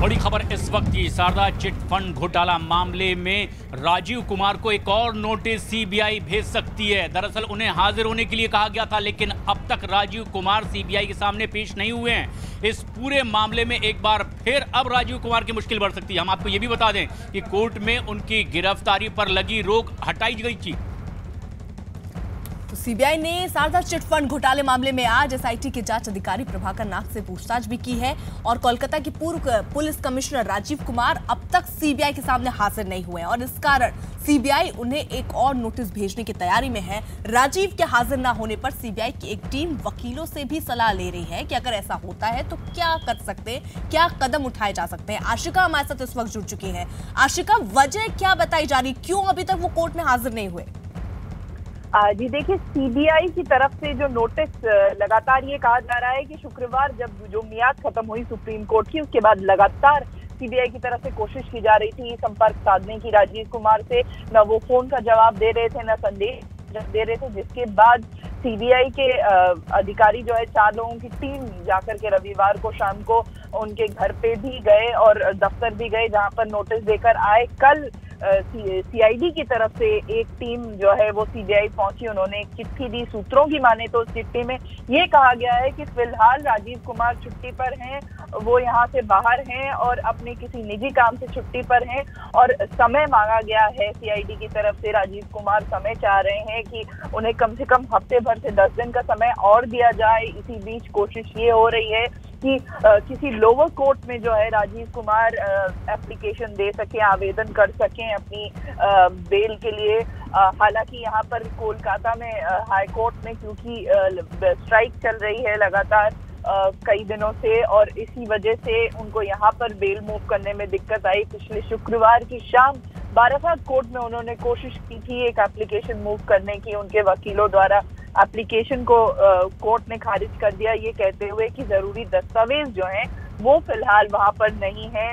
बड़ी खबर इस वक्त की। शारदा चिट फंड घोटाला मामले में राजीव कुमार को एक और नोटिस सीबीआई भेज सकती है। दरअसल उन्हें हाजिर होने के लिए कहा गया था, लेकिन अब तक राजीव कुमार सीबीआई के सामने पेश नहीं हुए हैं। इस पूरे मामले में एक बार फिर अब राजीव कुमार की मुश्किल बढ़ सकती है। हम आपको ये भी बता दें कि कोर्ट में उनकी गिरफ्तारी पर लगी रोक हटाई गई थी। तो सीबीआई ने शारदा चिट फंड घोटाले मामले में आज एसआईटी के जाँच अधिकारी प्रभाकर नाग से पूछताछ भी की है और कोलकाता के पूर्व पुलिस कमिश्नर राजीव कुमार अब तक सीबीआई के सामने हाजिर नहीं हुए और इस कारण सीबीआई उन्हें एक और नोटिस भेजने की तैयारी में है। राजीव के हाजिर न होने पर सीबीआई की एक टीम वकीलों से भी सलाह ले रही है कि अगर ऐसा होता है तो क्या कर सकते क्या कदम उठाए जा सकते हैं। आशिका हमारे साथ इस वक्त जुड़ चुकी है। आशिका, वजह क्या बताई जा रही? क्यों अभी तक वो कोर्ट में हाजिर नहीं हुए? जी देखिए सीबीआई की तरफ़ से जो नोटिस लगातार ये कहा जा रहा है कि शुक्रवार जब जो मियाद खत्म हुई सुप्रीम कोर्ट की, उसके बाद लगातार सीबीआई की तरफ़ से कोशिश की जा रही थी संपर्क साधने की। राजीव कुमार से न वो फ़ोन का जवाब दे रहे थे, न संदेश दे रहे थे, जिसके बाद सीबीआई के अधिकारी जो है, चार लोगों की टीम जाकर के रविवार को शाम को उनके घर पे भी गए और दफ्तर भी गए, जहाँ पर नोटिस देकर आए। कल सीआईडी की तरफ़ से एक टीम जो है, वो सीबीआई पहुँची, उन्होंने एक चिट्ठी दी, सूत्रों की माने तो उस चिट्ठी में ये कहा गया है कि फ़िलहाल राजीव कुमार छुट्टी पर हैं, वो यहाँ से बाहर हैं और अपने किसी निजी काम से छुट्टी पर हैं और समय मांगा गया है सीआईडी की तरफ़ से, राजीव कुमार समय चाह रहे हैं कि उन्हें कम से कम हफ़्ते भर से दस दिन का समय और दिया जाए, इसी बीच कोशिश ये हो रही है कि किसी लोअर कोर्ट में जो है राजीव कुमार एप्लीकेशन दे सके, आवेदन कर सकें अपनी बेल के लिए। हालाँकि यहाँ पर कोलकाता में हाई कोर्ट में क्योंकि स्ट्राइक चल रही है लगातार कई दिनों से और इसी वजह से उनको यहाँ पर बेल मूव करने में दिक्कत आई। पिछले शुक्रवार की शाम बारासात कोर्ट में उन्होंने कोशिश की थी एक एप्लीकेशन मूव करने की। उनके वकीलों द्वारा एप्लीकेशन को कोर्ट ने खारिज कर दिया। ये कहते हुए कि ज़रूरी दस्तावेज़ जो हैं, वो फ़िलहाल वहाँ पर नहीं है।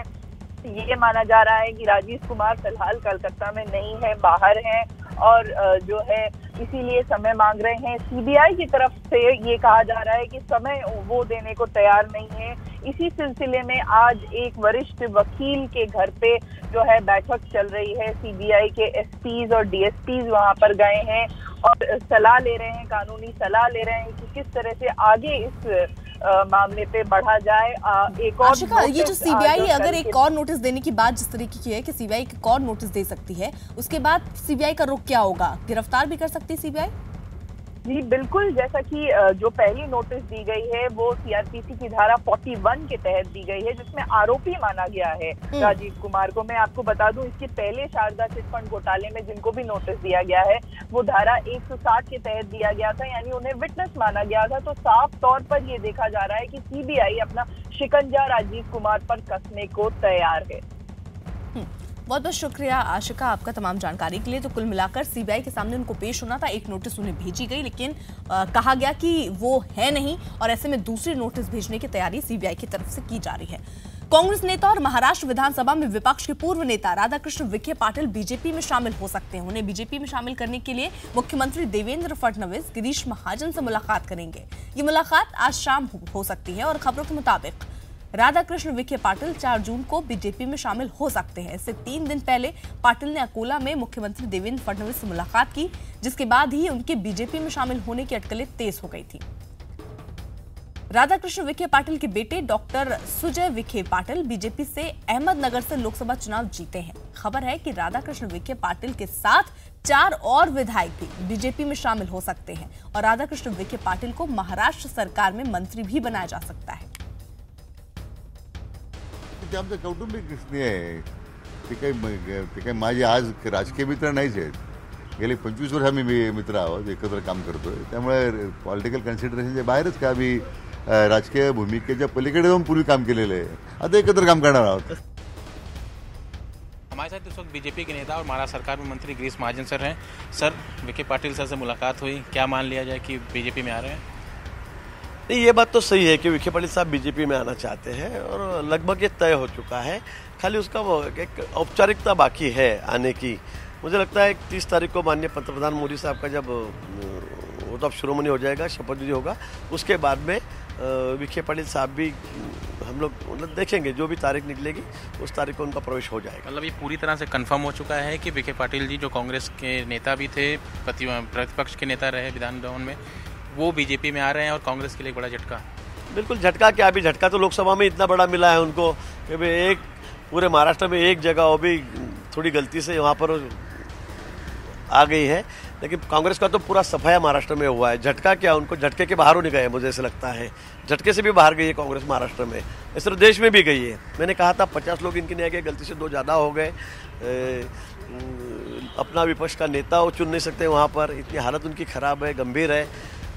ये माना जा रहा है कि राजीव कुमार फ़िलहाल कलकत्ता में नहीं है, बाहर हैं और जो है, इसीलिए समय मांग रहे हैं। सीबीआई की तरफ़ से ये कहा जा रहा है कि समय वो देने को तैयार नहीं है। इसी सिलसिले में आज एक वरिष्ठ वकील के घर पे जो है बैठक चल रही है। सीबीआई के एसपीज और डीएसपीज वहाँ पर गए हैं और सलाह ले रहे हैं कानूनी सलाह ले रहे हैं कि किस तरह से आगे इस मामले पे बढ़ा जाए। आ, एक और ये जो सीबीआई अगर एक और नोटिस देने की बात जिस तरीके की है कि सीबीआई एक और नोटिस दे सकती है उसके बाद सीबीआई का रुख क्या होगा? गिरफ़्तार भी कर सकती है सीबीआई जी बिल्कुल जैसा कि जो पहली नोटिस दी गई है वो सीआरपीसी की धारा 41 के तहत दी गई है जिसमें आरोपी माना गया है। हम्म। राजीव कुमार को मैं आपको बता दूँ इसके पहले शारदा चिटफंड घोटाले में जिनको भी नोटिस दिया गया है वो धारा 160 के तहत दिया गया था यानी उन्हें विटनेस माना गया था। तो साफ़ तौर पर ये देखा जा रहा है कि सीबीआई अपना शिकंजा राजीव कुमार पर कसने को तैयार है। बहुत बहुत शुक्रिया आशिका आपका तमाम जानकारी के लिए। तो कुल मिलाकर सीबीआई के सामने उनको पेश होना था। एक नोटिस उन्हें भेजी गई लेकिन आ, कहा गया कि वो है नहीं और ऐसे में दूसरी नोटिस भेजने की तैयारी सीबीआई की तरफ़ से की जा रही है। कांग्रेस नेता और महाराष्ट्र विधानसभा में विपक्ष के पूर्व नेता राधाकृष्ण विखे पाटिल बीजेपी में शामिल हो सकते हैं। उन्हें बीजेपी में शामिल करने के लिए मुख्यमंत्री देवेंद्र फडणवीस गिरीश महाजन से मुलाकात करेंगे। ये मुलाकात आज शाम हो सकती है और खबरों के मुताबिक राधा कृष्ण विखे पाटिल 4 जून को बीजेपी में शामिल हो सकते हैं। इससे तीन दिन पहले पाटिल ने अकोला में मुख्यमंत्री देवेंद्र फडणवीस से मुलाकात की, जिसके बाद ही उनके बीजेपी में शामिल होने की अटकलें तेज हो गई थी। राधाकृष्ण विखे पाटिल के बेटे डॉक्टर सुजय विखे पाटिल बीजेपी से अहमदनगर से लोकसभा चुनाव जीते हैं। खबर है कि राधाकृष्ण विखे पाटिल के साथ चार और विधायक भी बीजेपी में शामिल हो सकते हैं और राधाकृष्ण विखे पाटिल को महाराष्ट्र सरकार में मंत्री भी बनाया जा सकता है। ते आमचं कौटुंबिक आहे. ते काही ते काही माझे आज राजकीय मित्र नाहीच आहेत. गेले पंचवीस वर्ष आम्ही मित्र आहोत, एकत्र काम करतोय. त्यामुळे पॉलिटिकल कन्सिडरेशनच्या बाहेरच का आम्ही राजकीय भूमिकेच्या पलीकडे जाऊन पूर्वी काम केलेलं आहे. आता एकत्र काम करणार आहोत. हमारे साथ इस वक्त बीजेपी के नेता और महाराष्ट्र सरकार में मंत्री गिरीश महाजन सर हैं। सर, विखे पाटिल सर से मुलाकात हुई। क्या मान लिया जाए कि बीजेपी में आ रहे हैं? नहीं, ये बात तो सही है कि विखे पाटिल साहब बीजेपी में आना चाहते हैं और लगभग ये तय हो चुका है। खाली उसका एक औपचारिकता बाकी है आने की। मुझे लगता है तीस तारीख को माननीय पंतप्रधान मोदी साहब का जब वो तो अब शिरोमणि हो जाएगा, शपथ विधि होगा। उसके बाद में विखे पाटिल साहब भी हम लोग मतलब देखेंगे, जो भी तारीख निकलेगी, उस तारीख को उनका प्रवेश हो जाएगा। मतलब ये पूरी तरह से कंफर्म हो चुका है कि विखे पाटिल जी, जो कांग्रेस के नेता भी थे, प्रति, प्रतिपक्ष के नेता रहे विधान भवन में वो बीजेपी में आ रहे हैं और कांग्रेस के लिए बड़ा झटका। बिल्कुल, झटका क्या? अभी झटका तो लोकसभा में इतना बड़ा मिला है उनको कि भाई एक पूरे महाराष्ट्र में एक जगह वो भी थोड़ी गलती से वहाँ पर आ गई है। लेकिन कांग्रेस का तो पूरा सफाया महाराष्ट्र में हुआ है। झटका क्या? उनको झटके के बाहर होने गए मुझे ऐसा लगता है। झटके से भी बाहर गई है कांग्रेस महाराष्ट्र में। इस तरह देश में भी गई है। मैंने कहा था, पचास लोग इनके नहीं गए गलती से दो ज़्यादा हो गए। अपना विपक्ष का नेता वो चुन नहीं सकते वहाँ पर। इतनी हालत उनकी ख़राब है, गंभीर है।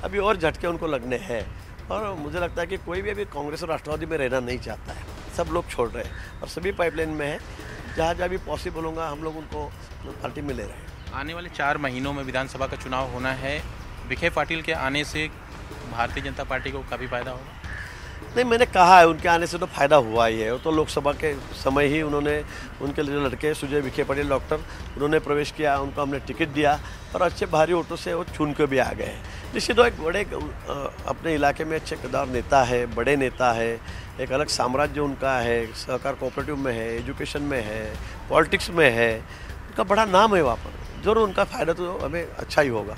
अभी और झटके उनको लगने हैं। और मुझे लगता है कि कोई भी अभी कांग्रेस और राष्ट्रवादी में रहना नहीं चाहता है। सब लोग छोड़ रहे हैं और सभी पाइपलाइन में है। जहाँ जहाँ भी पॉसिबल होगा, हम लोग उनको पार्टी में ले रहे हैं। आने वाले चार महीनों में विधानसभा का चुनाव होना है। विखे पाटिल के आने से भारतीय जनता पार्टी को काफ़ी फ़ायदा होगा। नहीं, मैंने कहा है, उनके आने से तो फ़ायदा हुआ ही है। वो तो लोकसभा के समय ही उन्होंने, उनके जो लड़के सुजय विखे पटेल, डॉक्टर, उन्होंने प्रवेश किया, उनको हमने टिकट दिया और अच्छे भारी वोटों से वो चुन के भी आ गए निश्चित एक बड़े अपने इलाके में अच्छे कदार नेता है, बड़े नेता है, एक अलग साम्राज्य उनका है, सहकार कोऑपरेटिव में है, एजुकेशन में है, पॉलिटिक्स में है, उनका बड़ा नाम है वहाँ पर। ज़रूर उनका फ़ायदा तो हमें अच्छा ही होगा।